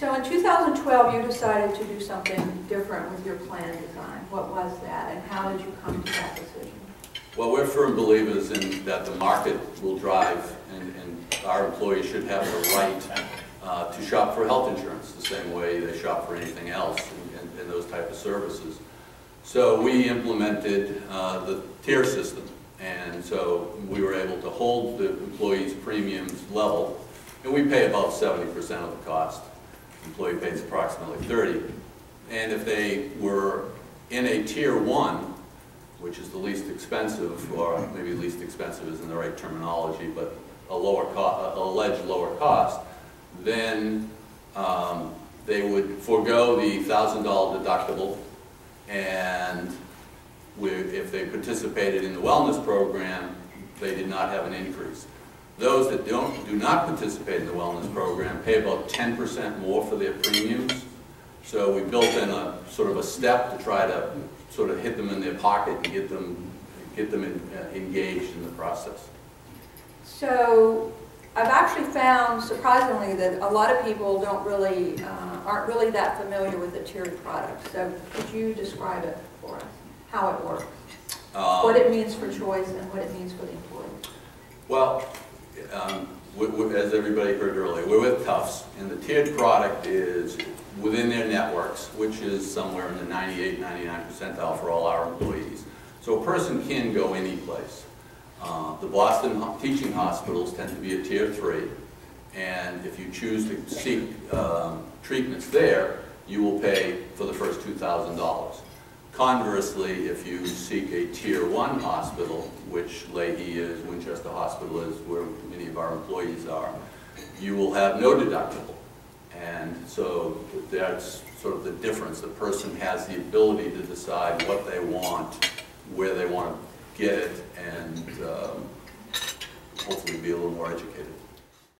So in 2012, you decided to do something different with your plan design. What was that, and how did you come to that decision? Well, we're firm believers in that the market will drive, and, and our employees should have the right uh, to shop for health insurance the same way they shop for anything else and, and, and those type of services. So we implemented uh, the tier system, and so we were able to hold the employees' premiums level, and we pay about 70% of the cost. Employee pays approximately 30. And if they were in a tier one, which is the least expensive, or maybe least expensive isn't the right terminology, but a lower cost, alleged lower cost, then um, they would forego the thousand dollar deductible, and if they participated in the wellness program, they did not have an increase. Those that don't, do not participate in the wellness program pay about 10% more for their premiums. So we built in a sort of a step to try to sort of hit them in their pocket and get them, get them in, uh, engaged in the process. So I've actually found surprisingly that a lot of people don't really, uh, aren't really that familiar with the tiered product. So could you describe it for us, how it works? Um, What it means for choice and what it means for the employee? Well, um, we- we- as everybody heard earlier, we're with Tufts, and the tiered product is within their networks, which is somewhere in the 98, 99 percentile for all our employees. So a person can go any place. Uh, The Boston teaching hospitals tend to be a tier three, and if you choose to seek um, treatments there, you will pay for the first $2,000. Conversely, if you seek a tier one hospital, which Lahey is, Winchester Hospital is, where many of our employees are, you will have no deductible. And so that's sort of the difference. The person has the ability to decide what they want, where they want to get it, and um, hopefully be a little more educated.